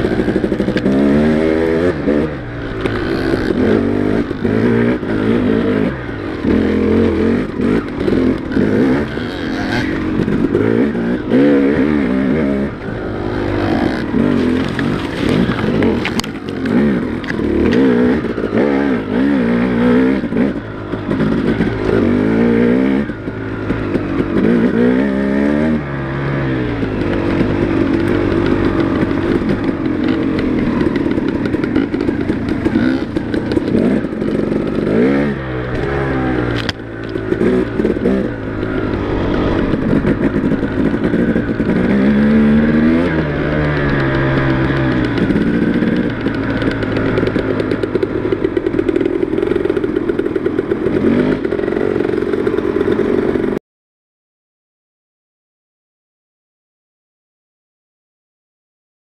you